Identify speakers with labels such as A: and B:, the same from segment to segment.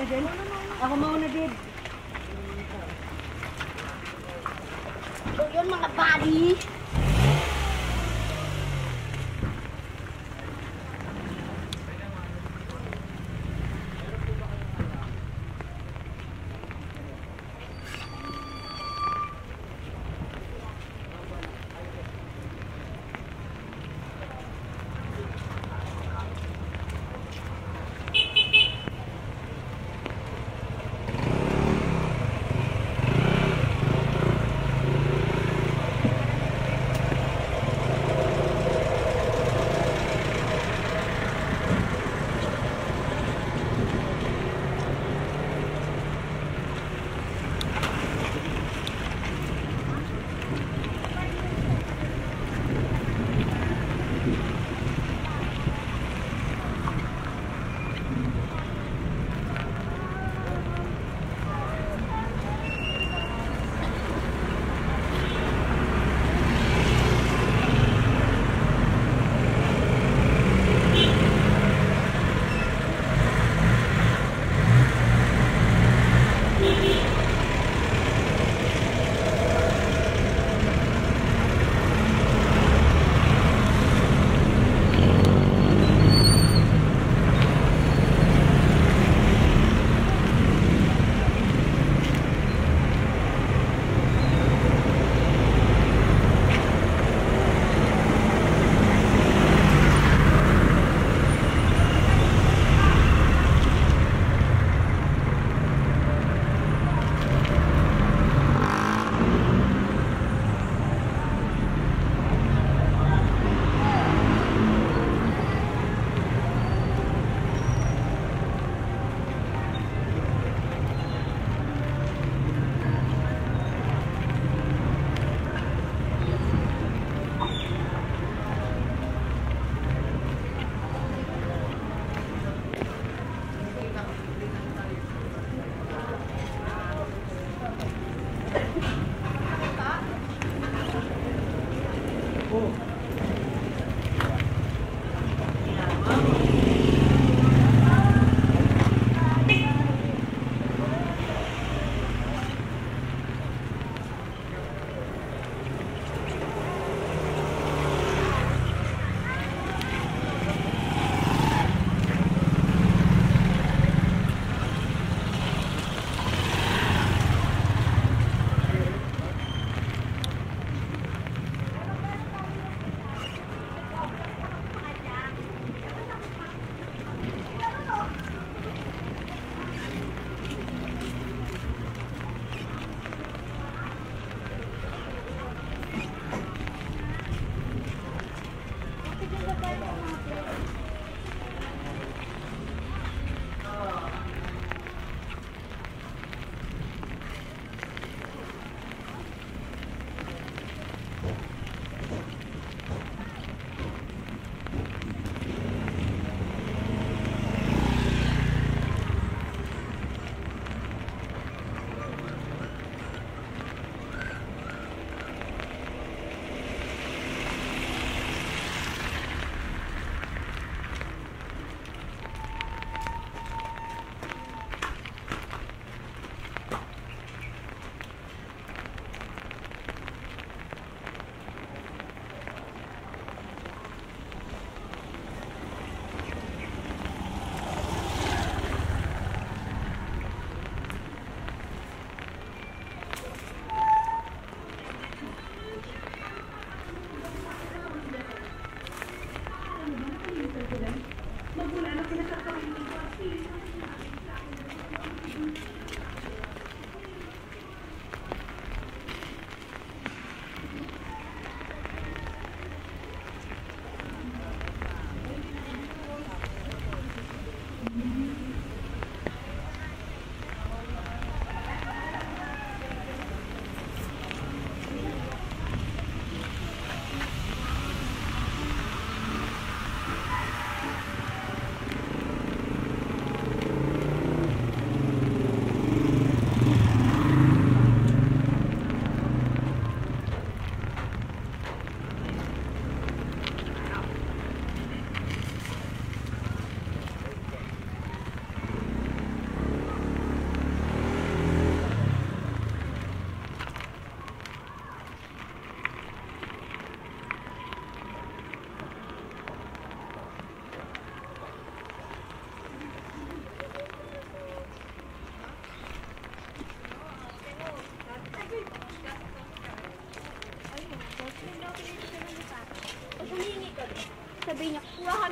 A: Pauna din. Ako mauna din.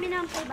B: minum teh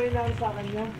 B: Pa yung sa kanya.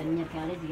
B: Yun, pag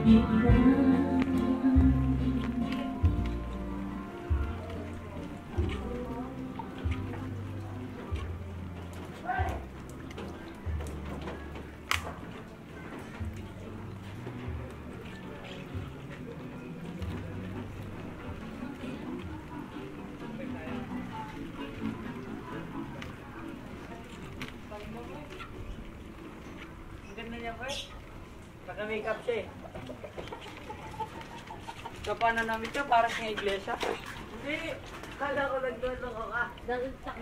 A: Ang
C: namin ito, parang sa iglesia. Hindi, kala ko nagdodoko ka.
B: Dahil sa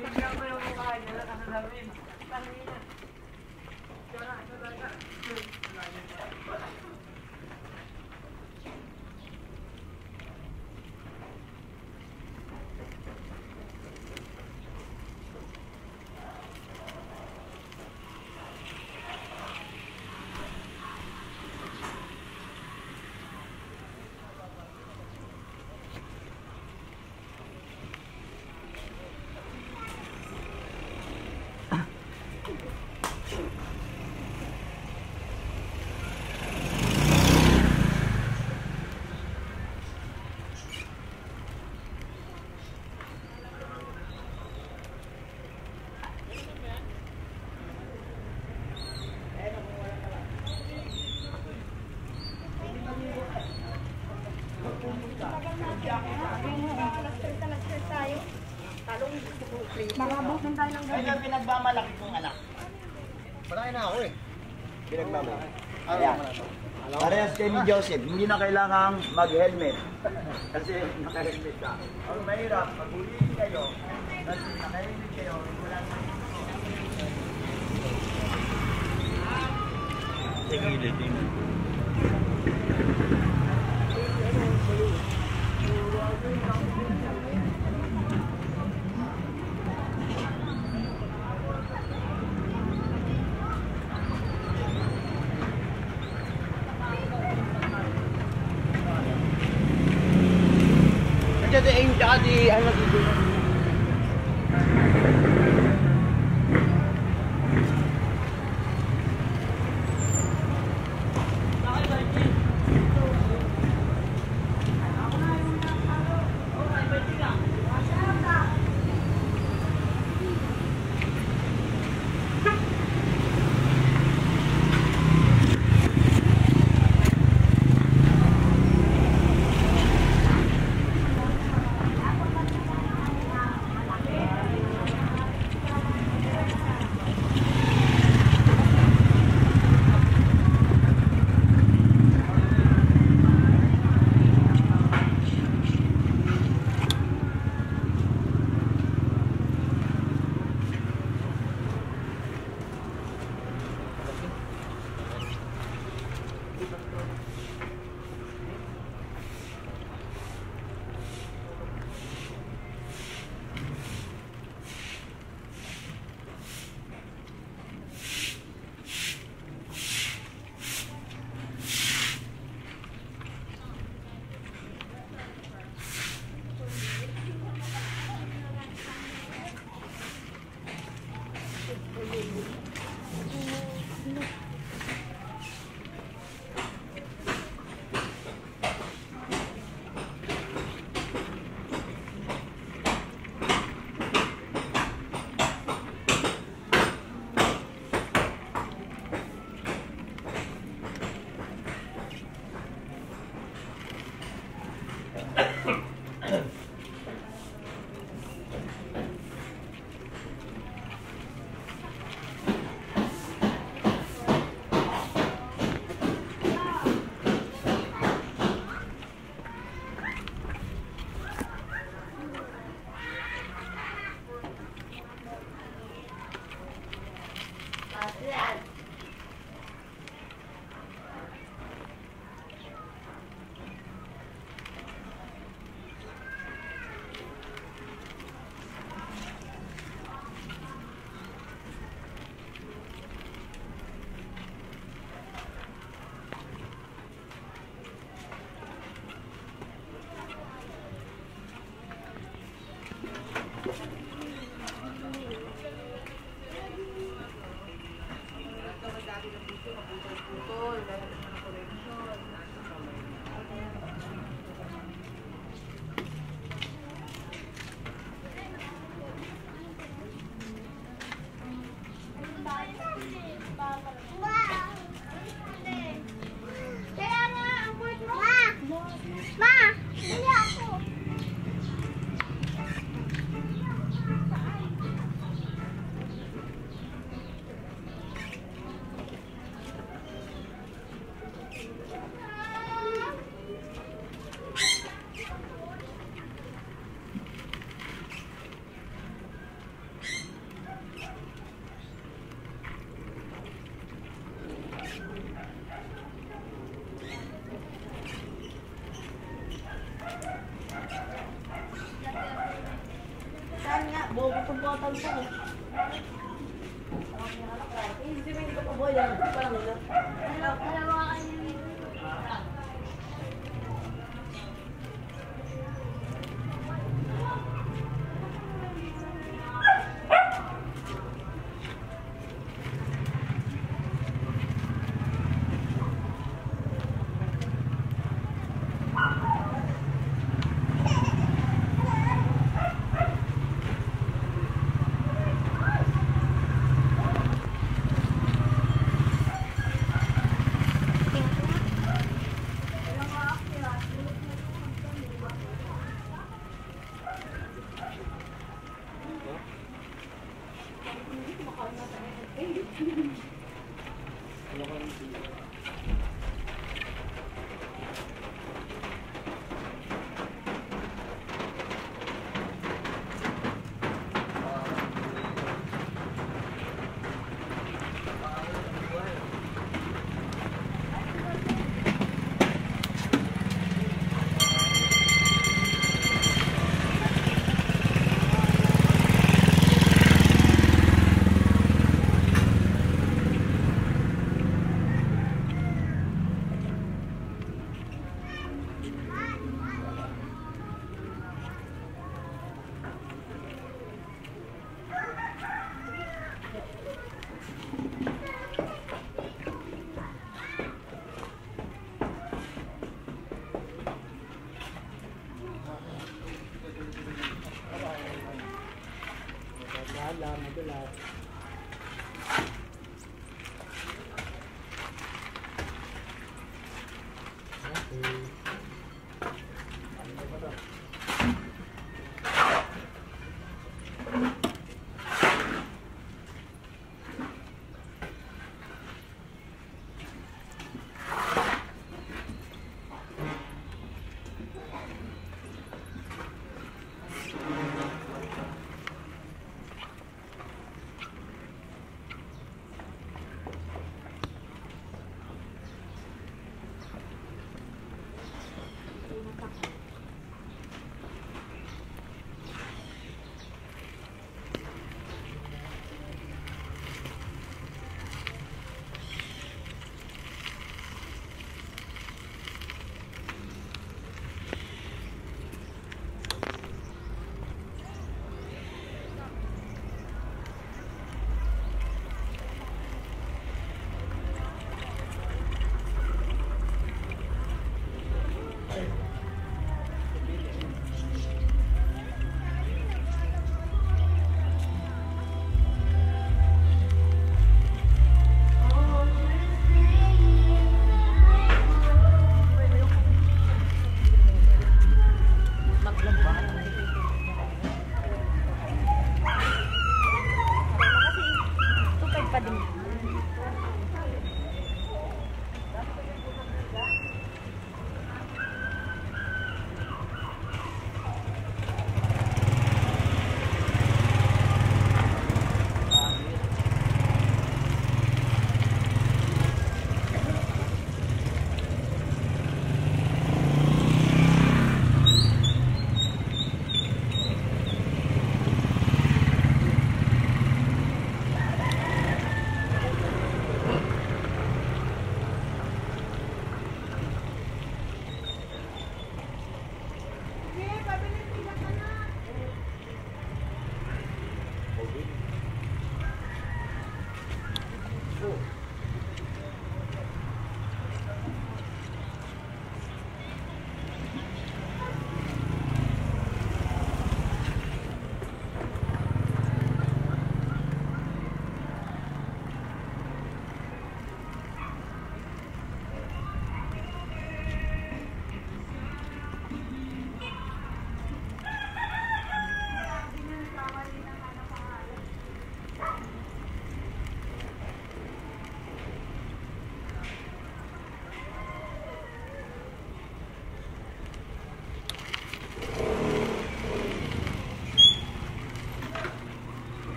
D: Parehas kay ni Joseph, hindi na kailangang mag-helmet. Kasi naka-helmet ka. Ang mahirap, pag kayo, kasi naka-helmet kayo, wala na
E: Nandiyan